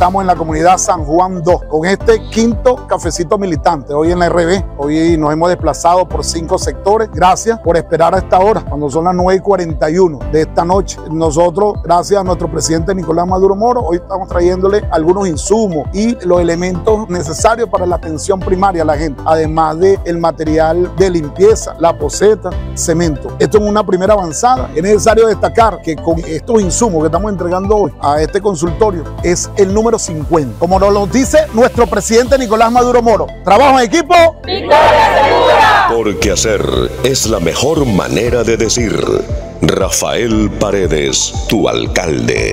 Estamos en la comunidad San Juan 2 con este quinto cafecito militante. Hoy en la RB, hoy nos hemos desplazado por cinco sectores. Gracias por esperar a esta hora, cuando son las 9 y 41 de esta noche. Nosotros, gracias a nuestro presidente Nicolás Maduro Moro, hoy estamos trayéndole algunos insumos y los elementos necesarios para la atención primaria a la gente, además del material de limpieza, la poseta, cemento. Esto es una primera avanzada. Es necesario destacar que con estos insumos que estamos entregando hoy a este consultorio es el número 50. Como nos lo dice nuestro presidente Nicolás Maduro Moro. Trabajo en equipo. Victoria segura. Porque hacer es la mejor manera de decir. Rafael Paredes, tu alcalde.